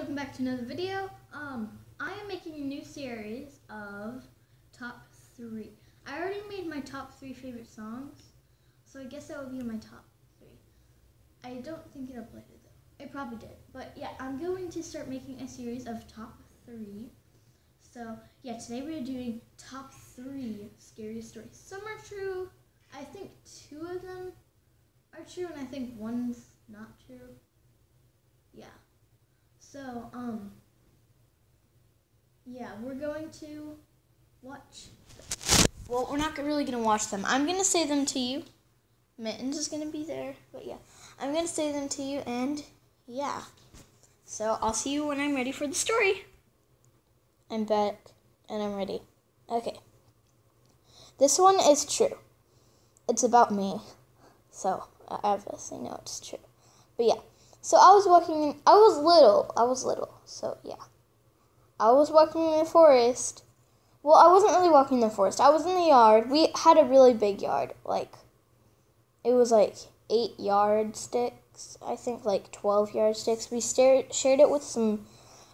welcome back to another video. Um, I am making a new series of top three. I already made my top three favorite songs, so I guess that will be my top three. I don't think it uploaded though. It probably did, but yeah, I'm going to start making a series of top three. So yeah, today we're doing top three scariest stories. Some are true. I think two of them are true, and I think one's not true. So, um, yeah, we're going to watch. Well, we're not really going to watch them. I'm going to say them to you. Mittens is going to be there, but yeah. I'm going to say them to you, and yeah. So, I'll see you when I'm ready for the story. I'm back, and I'm ready. Okay. This one is true. It's about me. So, I obviously know it's true. But yeah. So I was walking. In, I was little. I was little. So yeah, I was walking in the forest. Well, I wasn't really walking in the forest. I was in the yard. We had a really big yard. Like, it was like eight yardsticks. I think like twelve yardsticks. We stared, shared it with some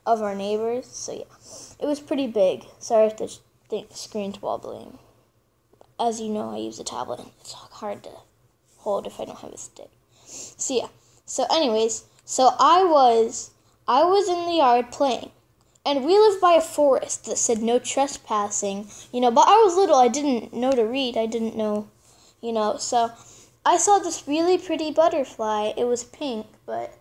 of our neighbors. So yeah, it was pretty big. Sorry if the think screen's wobbling. As you know, I use a tablet. It's hard to hold if I don't have a stick. So yeah. So, anyways, so I was I was in the yard playing, and we lived by a forest that said no trespassing. You know, but I was little. I didn't know to read. I didn't know, you know. So, I saw this really pretty butterfly. It was pink, but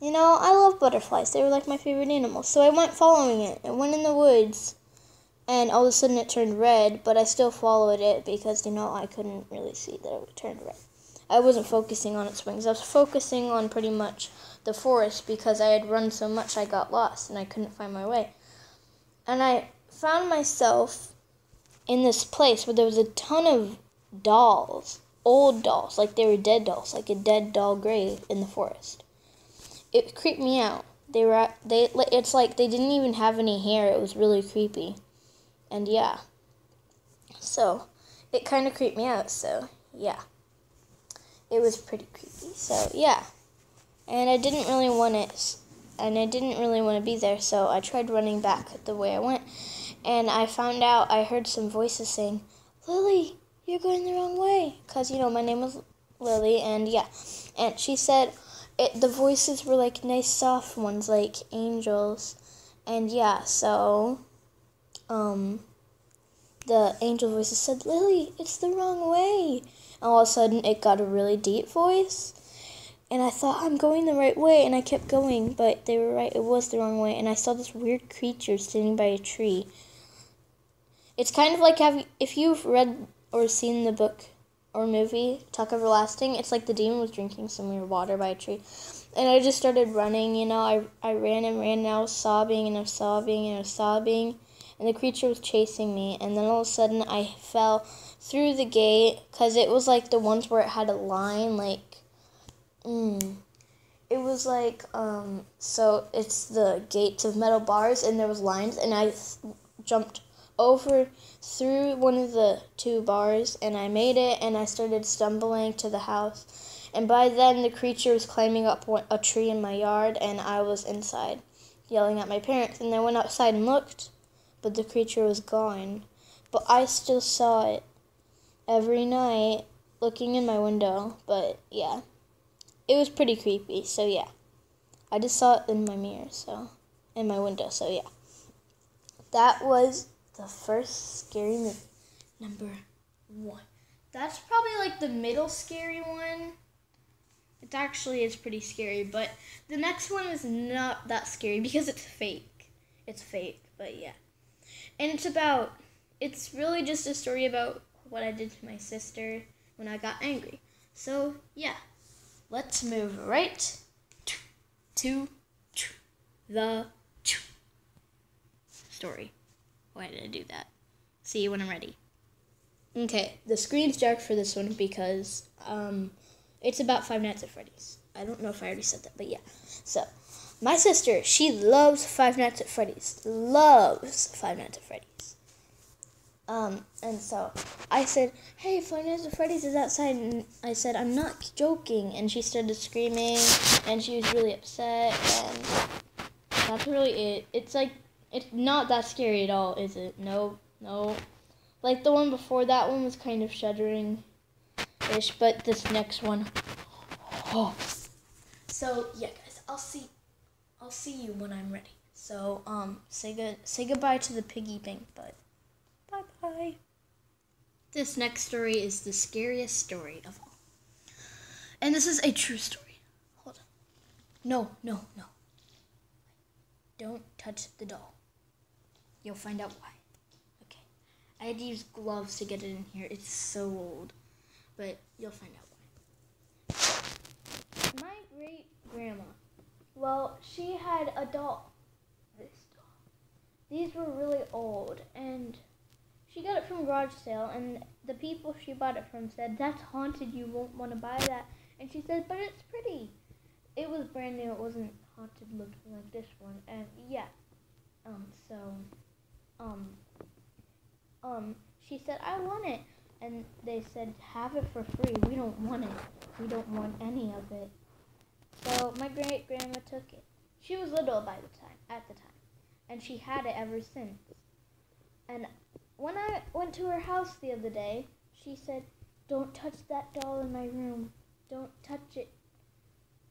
you know, I love butterflies. They were like my favorite animals. So I went following it. It went in the woods, and all of a sudden it turned red. But I still followed it because you know I couldn't really see that it turned red. I wasn't focusing on its wings. I was focusing on pretty much the forest because I had run so much I got lost and I couldn't find my way. And I found myself in this place where there was a ton of dolls, old dolls, like they were dead dolls, like a dead doll grave in the forest. It creeped me out. They were they it's like they didn't even have any hair. It was really creepy. And yeah. So, it kind of creeped me out, so yeah it was pretty creepy. So yeah, and I didn't really want it, and I didn't really want to be there. So I tried running back the way I went, and I found out I heard some voices saying, "Lily, you're going the wrong way," because you know my name was Lily, and yeah, and she said. It, the voices were like nice soft ones like angels and yeah so um the angel voices said lily it's the wrong way all of a sudden it got a really deep voice. And I thought I'm going the right way, and I kept going, but they were right. It was the wrong way, and I saw this weird creature sitting by a tree. It's kind of like have if you've read or seen the book or movie Tuck Everlasting. It's like the demon was drinking some weird water by a tree, and I just started running. You know, I I ran and ran, and I was sobbing and I was sobbing and I was sobbing, and the creature was chasing me, and then all of a sudden I fell through the gate because it was like the ones where it had a line like mm, it was like um so it's the gates of metal bars and there was lines and i jumped over through one of the two bars and i made it and i started stumbling to the house. And by then the creature was climbing up a tree in my yard and i was inside yelling at my parents and i went outside and looked but the creature was gone but i still saw it every night looking in my window, but yeah. It was pretty creepy, so yeah. I just saw it in my mirror, so in my window, so yeah. That was the first scary movie. Number one. That's probably like the middle scary one. It actually is pretty scary, but the next one is not that scary because it's fake. It's fake, but yeah. And it's about, it's really just a story about what I did to my sister when I got angry. So, yeah, let's move right to the story. Why did I do that? See you when I'm ready. Okay, the screen's dark for this one because um, it's about Five Nights at Freddy's. I don't know if I already said that, but yeah. So, my sister, she loves Five Nights at Freddy's. Loves Five Nights at Freddy's. Um, and so I said, "Hey, Five Nights at Freddy's is outside." And I said, "I'm not joking." And she started screaming, and she was really upset. And that's really it. It's like it's not that scary at all, is it? No, no. Like the one before that one was kind of shuddering ish, but this next one. Oh. So yeah guys, I'll see I'll see you when I'm ready. So um say good say goodbye to the piggy bank bud. Bye bye. This next story is the scariest story of all. And this is a true story. Hold on. No, no, no. Don't touch the doll. You'll find out why. Okay. I had to use gloves to get it in here. It's so old. But you'll find out why. My great grandma, well, she had a doll. These were really old and she got it from garage sale and the people she bought it from said, That's haunted, you won't want to buy that. And she said, But it's pretty. It was brand new, it wasn't haunted looking like this one. And yeah. Um, so um um she said, I want it and they said, Have it for free. We don't want it. We don't want any of it. So my great grandma took it. She was little by the time at the time. And she had it ever since. And when I went to her house the other day, she said, Don't touch that doll in my room. Don't touch it.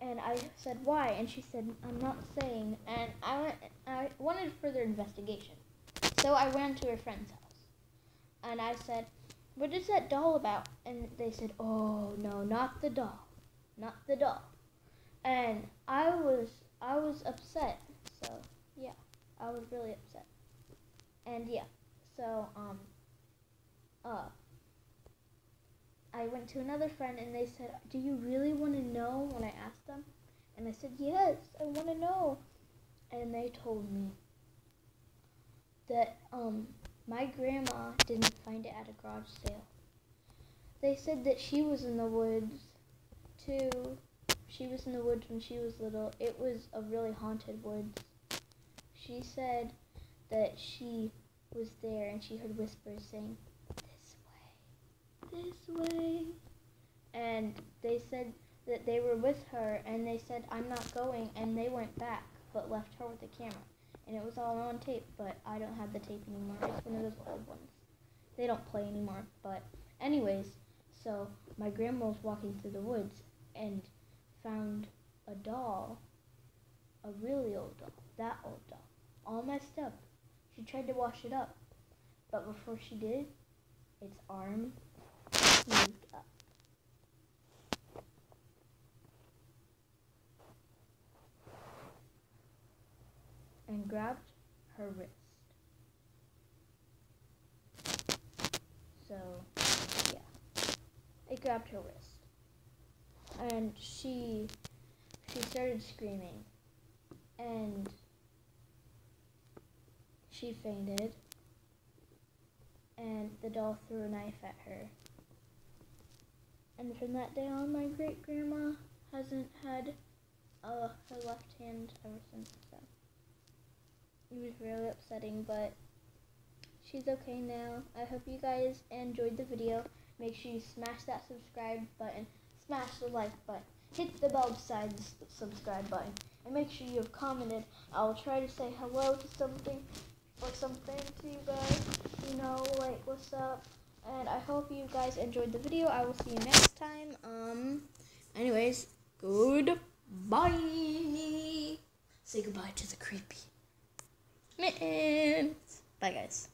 And I said, Why? And she said, I'm not saying. And I, went, I wanted further investigation. So I went to her friend's house. And I said, What is that doll about? And they said, Oh, no, not the doll. Not the doll. And I was I was upset. So, yeah. I was really upset. And yeah. So, um, uh, I went to another friend and they said, Do you really want to know when I asked them? And I said, Yes, I want to know. And they told me that um, my grandma didn't find it at a garage sale. They said that she was in the woods too. She was in the woods when she was little. It was a really haunted woods. She said that she was there and she heard whispers saying, This way, this way. And they said that they were with her and they said, I'm not going. And they went back but left her with the camera. And it was all on tape, but I don't have the tape anymore. It's one of those old ones. They don't play anymore. But, anyways, so my grandma was walking through the woods and found a doll, a really old doll, that old doll, all messed up she tried to wash it up, but before she did, its arm moved up. And grabbed her wrist. So, yeah. It grabbed her wrist. And she she started screaming. And she fainted, and the doll threw a knife at her. And from that day on, my great grandma hasn't had uh, her left hand ever since. So it was really upsetting, but she's okay now. I hope you guys enjoyed the video. Make sure you smash that subscribe button, smash the like button, hit the bell beside the subscribe button, and make sure you have commented. I will try to say hello to something or something to you guys. You know, like what's up. And I hope you guys enjoyed the video. I will see you next time. Um, anyways, goodbye. Say goodbye to the creepy mittens. Bye, guys.